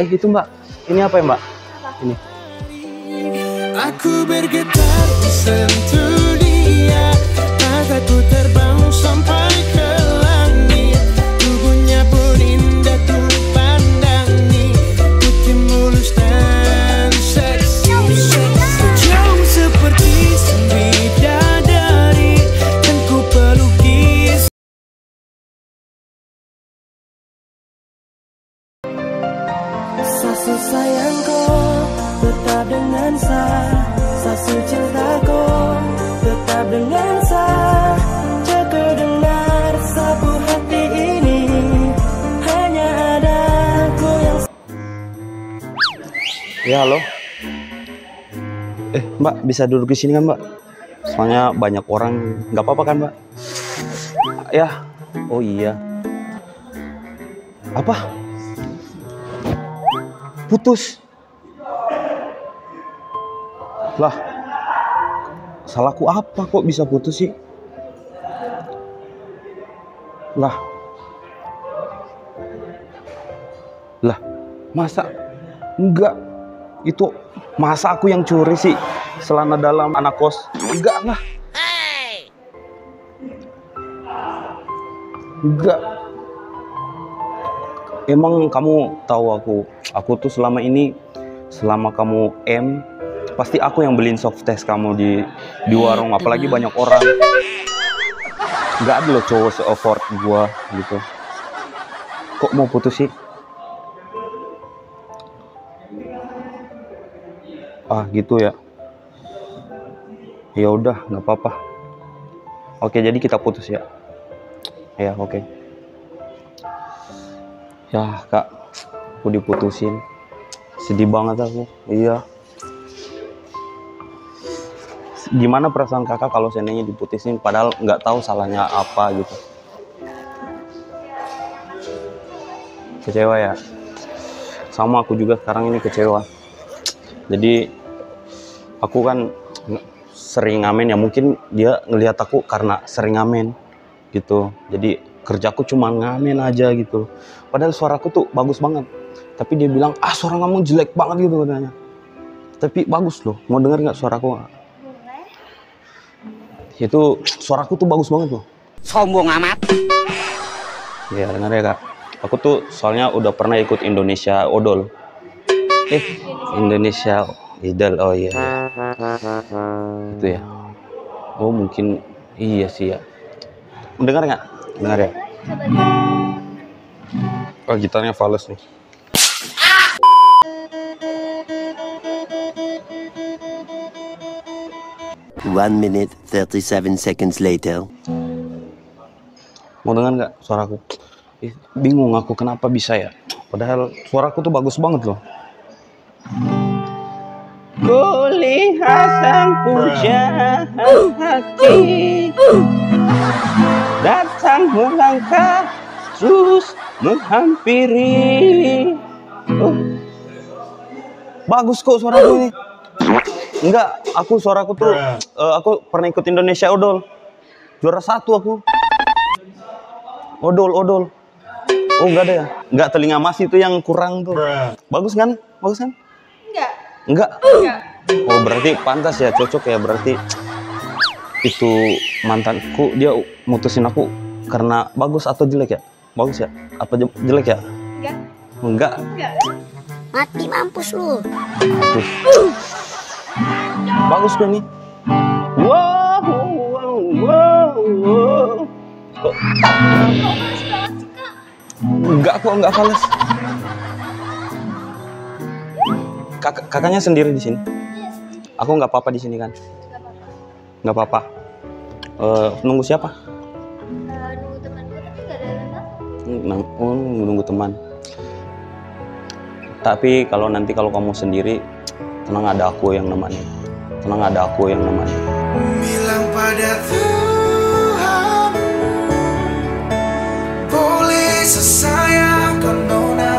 eh itu mbak, ini apa ya mbak? Ini. Aku bergetar sentuh dia Mataku terbang sampai Sasu sayangku tetap dengan saya Sasu cintaku tetap dengan saya Jaga dengar sapu hati ini Hanya ada aku yang Ya halo. Eh mbak bisa duduk di sini kan mbak? Soalnya banyak orang, nggak apa-apa kan mbak? Ya, oh iya. Apa? Putus. Lah, salahku apa kok bisa putus sih? Lah, lah, masa enggak? Itu masa aku yang curi sih selana dalam anak kos? Enggak lah. Enggak. Emang kamu tahu aku, aku tuh selama ini, selama kamu M, pasti aku yang beliin soft test kamu di di warung, apalagi banyak orang. Enggak ada loh cowok se-effort gua gitu. Kok mau putus sih? Ah gitu ya. Ya udah, nggak apa-apa. Oke, jadi kita putus ya. Ya, oke. Ya, Kak, aku diputusin. Sedih banget aku. Iya. Gimana perasaan kakak kalau seandainya diputusin padahal nggak tahu salahnya apa gitu? Kecewa ya? Sama aku juga sekarang ini kecewa. Jadi aku kan sering ngamen ya mungkin dia ngelihat aku karena sering ngamen gitu. Jadi kerjaku cuma ngamen aja gitu. Padahal suaraku tuh bagus banget. Tapi dia bilang ah suara kamu jelek banget gitu katanya. Tapi bagus loh. Mau denger nggak suaraku? Itu suaraku tuh bagus banget loh. Sombong amat. Ya dengar ya kak. Aku tuh soalnya udah pernah ikut Indonesia Odol. Eh Indonesia Idol. Oh iya. Itu ya. Oh mungkin iya sih ya. Dengar nggak? Dengar ya. Oh gitarnya fals nih. One minute, 37 seconds later. Mau dengar nggak suaraku? Ih, bingung aku kenapa bisa ya. Padahal suaraku tuh bagus banget loh. Kulihat sang pujaan hati Datang melangkah terus menghampiri Oh. Bagus kok suaraku ini Enggak, aku suaraku tuh eh, Aku pernah ikut Indonesia Odol Juara satu aku Odol, odol Oh enggak ada ya? Enggak, telinga mas itu yang kurang tuh Bagus kan? Bagus kan? Enggak. Oh berarti pantas ya, cocok ya berarti itu mantanku dia mutusin aku karena bagus atau jelek ya? Bagus ya? Apa je- jelek ya? Enggak. Enggak. Mati mampus lu. Bagus. Bagus kok ini. Wow, wow, wow, wow. Kok- Enggak kok, enggak fals. Kak- kakaknya sendiri di sini. Aku nggak apa-apa di sini kan? Nggak apa-apa. Eh, nunggu siapa? Nang, oh, nunggu teman. Tapi kalau nanti kalau kamu sendiri, tenang ada aku yang nemani. Tenang ada aku yang nemani. Bilang pada Tuhan Boleh sesayangkan nona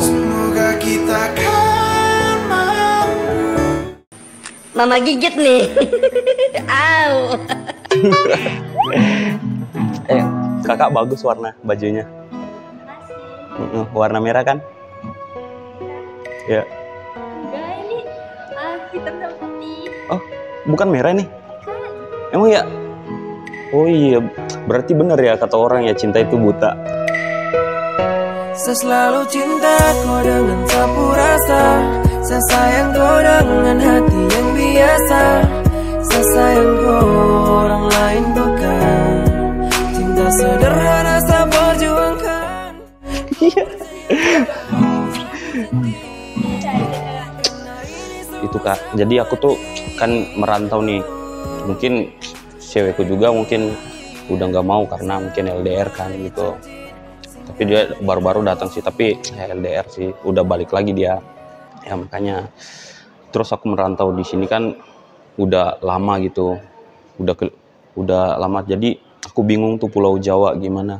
Semoga kita kan mampu Mama gigit nih. Au. Eh, kakak bagus warna bajunya. Mm-mm, warna merah kan? ya. Enggak ini ah, hitam sama putih. oh bukan merah nih? Emang ya oh iya berarti bener ya kata orang ya cinta itu buta. Saya selalu cinta kau dengan sapu rasa. Saya sayang kau dengan hati yang biasa. Saya sayang kau orang lain bukan sederhana saya perjuangkan. Itu kak. Jadi aku tuh kan merantau nih. Mungkin cewekku juga mungkin udah nggak mau karena mungkin LDR kan gitu. Tapi dia baru-baru datang sih tapi ya LDR sih. Udah balik lagi dia. Ya makanya. Terus aku merantau di sini kan udah lama gitu. Udah udah lama. Jadi aku bingung tuh Pulau Jawa gimana.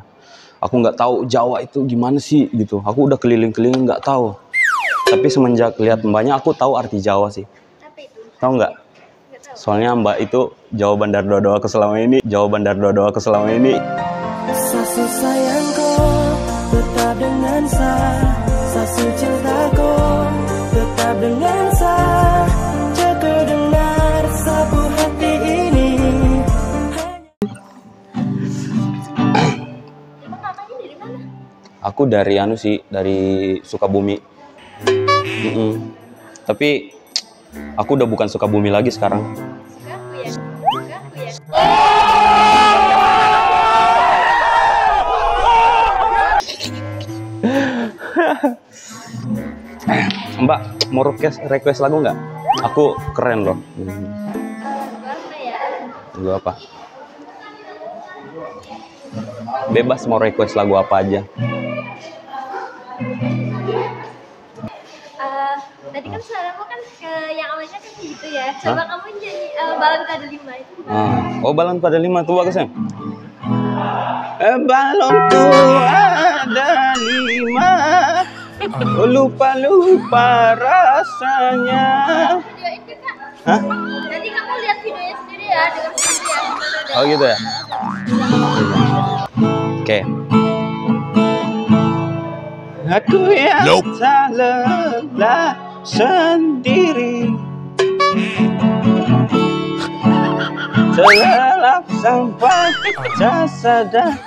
Aku nggak tahu Jawa itu gimana sih gitu. Aku udah keliling-keliling nggak tahu. Tapi semenjak lihat mbaknya aku tahu arti Jawa sih. Tahu nggak? Enggak tahu. soalnya mbak itu jawaban dari doa doa aku selama ini jawaban dari doa doa aku selama ini. Sasu sayang aku dari anu sih dari Sukabumi. Mm-mm. tapi aku udah bukan Sukabumi lagi sekarang. Mbak mau request request lagu nggak? Aku keren loh. Lagu apa? Bebas mau request lagu apa aja tadi kan suaramu kan ke yang awalnya kan gitu ya. Coba kamu nyanyi eh, balon kado lima itu. Ah. Oh balon pada lima tuh bagus ya? Eh, balonku ada lima Oh, Lupa lupa rasanya. Hah? Nanti kamu lihat videonya sendiri ya dengan sendiri ya. Gimana. Oh gitu ya? Oke Aku yang tak lelah sendiri. Terlelap sampai tak sadar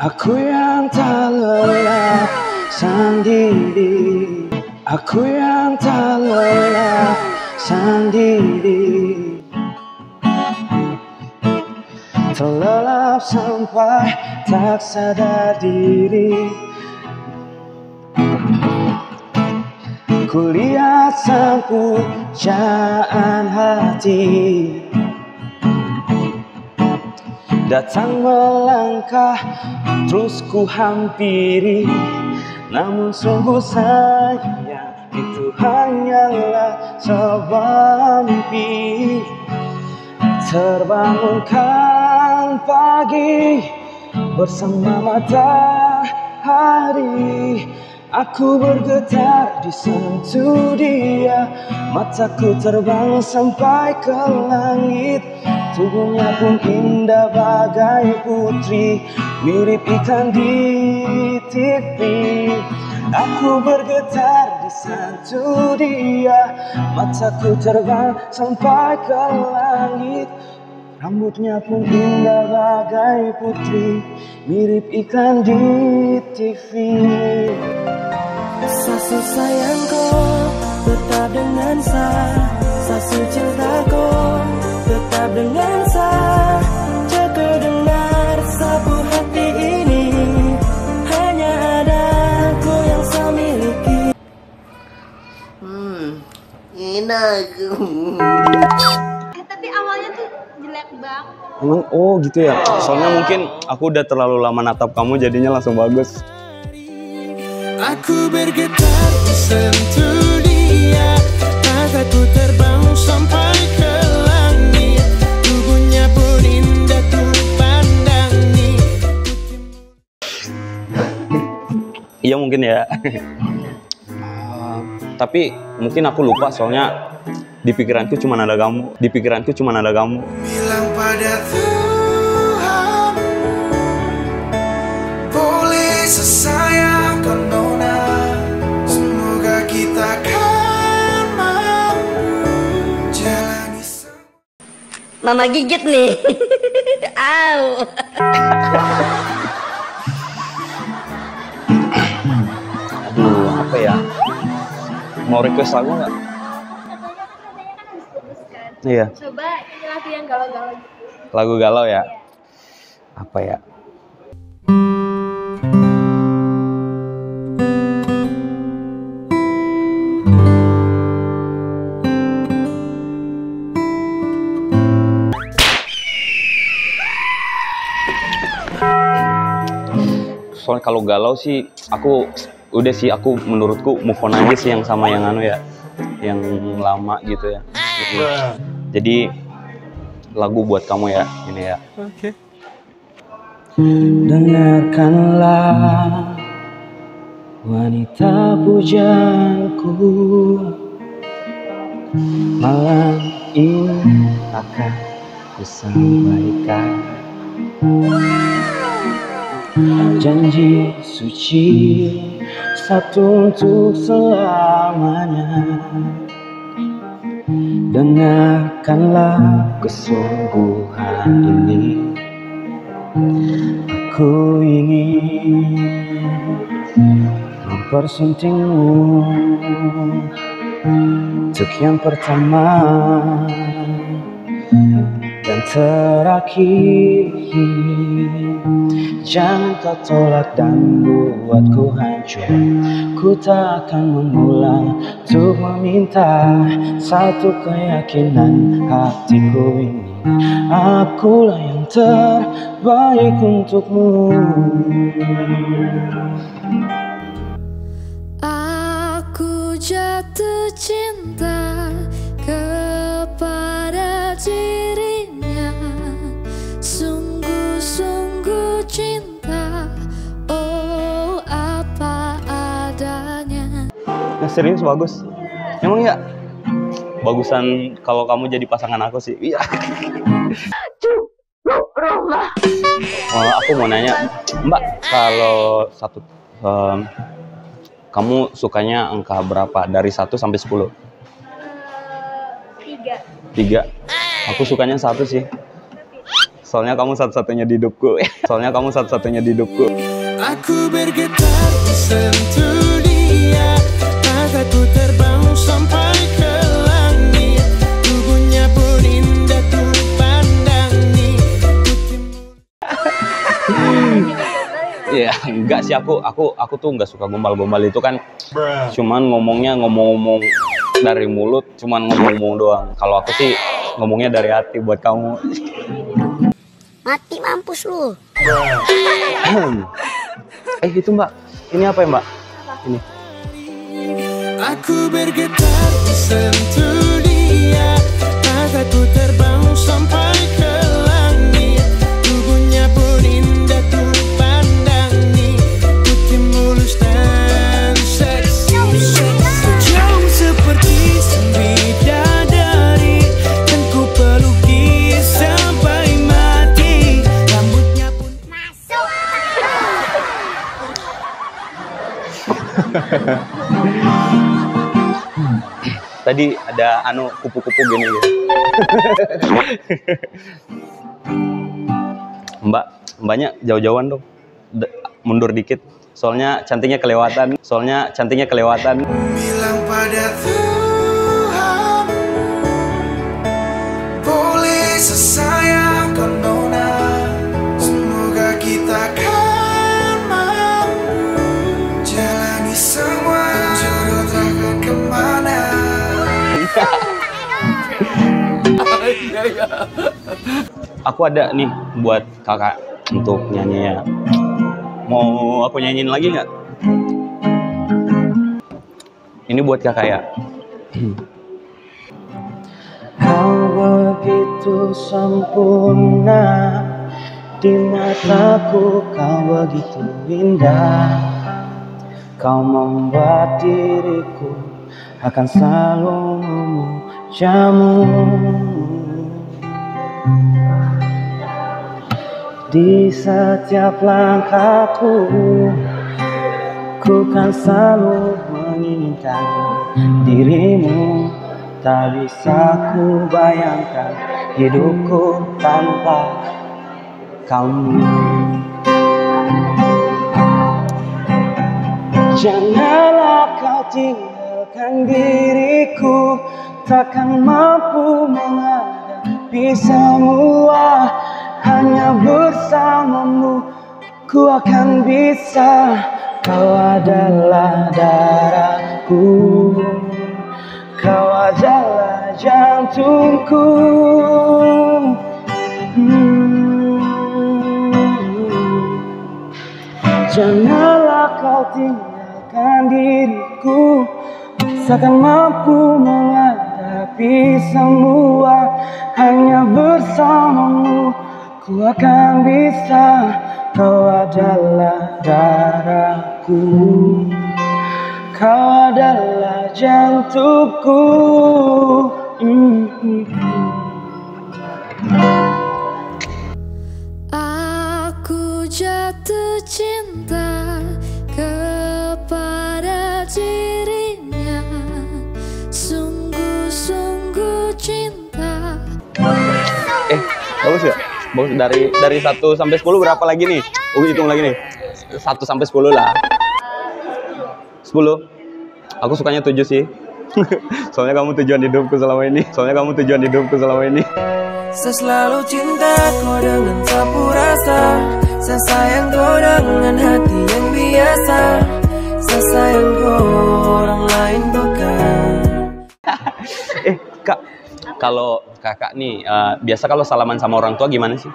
Aku yang tak lelah sendiri. Aku yang tak lelah sendiri. Terlelap sampai tak sadar diri Kulihat sang pujaan hati. Datang melangkah terus ku hampiri. Namun sungguh sayang itu hanyalah sebuah Terbangunkan pagi bersama matahari Aku bergetar di sentuh dia. Mataku terbang sampai ke langit. Tubuhnya pun indah bagai putri. Mirip ikan di TV Aku bergetar di sentuh dia. Mataku terbang sampai ke langit. Rambutnya pun indah bagai putri. Mirip ikan di TV Sasu sayang kau tetap dengan saya Sasu cinta kau tetap dengan saya Jaga dengar sapu hati ini Hanya ada aku yang saya miliki Eh, tapi awalnya tuh jelek banget. Emang oh gitu ya. Soalnya mungkin aku udah terlalu lama natap kamu jadinya langsung bagus. Aku bergetar sentuh dia Mataku terbang sampai ke langit Tubuhnya pun indah ku pandangi Iya mungkin ya. Tapi mungkin aku lupa soalnya di pikiranku cuma ada kamu. Di pikiranku cuma ada kamu. Bilang pada Mama gigit nih. Au. Aduh, apa ya? Mau request lagu nggak? Kan kan. Iya, Coba ini lagu yang galau-galau gitu. lagu galau ya. Apa ya? Kalau galau sih, aku udah sih aku menurutku move on aja sih yang sama yang anu ya, yang lama gitu ya. Jadi lagu buat kamu ya ini ya. Oke. Dengarkanlah wanita pujaanku malam ini akan kusampaikan janji suci satu untuk selamanya. Dengarkanlah kesungguhan ini. Aku ingin mempersuntingmu untuk yang pertama dan terakhir Jangan kau tolak dan buatku hancur. Ku tak akan mengulang Untuk meminta Satu keyakinan hatiku ini. Akulah yang terbaik untukmu. Aku jatuh cinta serius bagus Emang ya? Bagusan kalau kamu jadi pasangan aku sih Iya Oh, aku mau nanya, Mbak, kalau satu em, kamu sukanya angka berapa dari 1 sampai 10? Eh, tiga. Tiga. Aku sukanya satu sih. Soalnya kamu satu-satunya di hidupku. Soalnya kamu satu-satunya di hidupku. Aku bergetar sentuh Iya, enggak sih aku aku aku tuh enggak suka gombal-gombal itu kan. Cuman ngomongnya ngomong-ngomong dari mulut, cuman ngomong-ngomong doang. Kalau aku sih ngomongnya dari hati buat kamu. Mati mampus lu. eh itu Mbak, ini apa ya Mbak? Ini. Aku bergetar sentuh dia. Mataku terbang sampai ke Tadi ada anu kupu-kupu gini ya. Mbak, mbaknya jauh-jauhan dong. De- mundur dikit. Soalnya cantiknya kelewatan. Soalnya cantiknya kelewatan. bilang pada Tuhan Aku ada nih buat kakak untuk nyanyi ya. Mau aku nyanyiin lagi nggak? Ini buat kakak ya. Kau begitu sempurna di mataku, kau begitu indah. Kau membuat diriku akan selalu memujamu. Di setiap langkahku Ku kan selalu menginginkan dirimu. Tak bisa ku bayangkan hidupku tanpa kamu. Janganlah kau tinggalkan diriku. Takkan mampu menghadapi semua Hanya bersamamu ku akan bisa. Kau adalah darahku. Kau adalah jantungku. Hmm. Janganlah kau tinggalkan diriku. Seakan mampu menghadapi semua ku akan bisa Kau adalah darahku Kau adalah jantungku. Aku jatuh cinta kepada dirinya Sungguh-sungguh cinta Eh, bagus ya? Bagus dari dari 1 sampai 10 berapa lagi nih? Oh, hitung lagi nih. 1 sampai 10 lah. 10. Aku sukanya 7 sih. Soalnya kamu tujuan hidupku selama ini. Soalnya kamu tujuan hidupku selama ini. Saya selalu cinta kau dengan sapu rasa Saya sayang kau dengan hati yang biasa Saya sayang kau orang lain bukan Kalau Kakak nih eh, biasa kalau salaman sama orang tua gimana sih?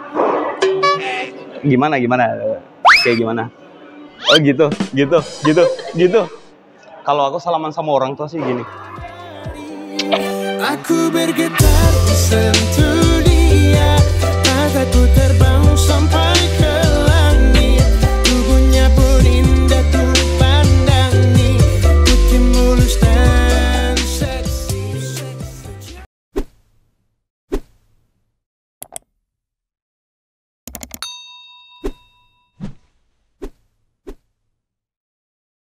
Gimana gimana? Kayak gimana? Oh gitu, gitu, gitu, gitu. Kalau aku salaman sama orang tua sih gini. Aku bergetar sentuh dia terbang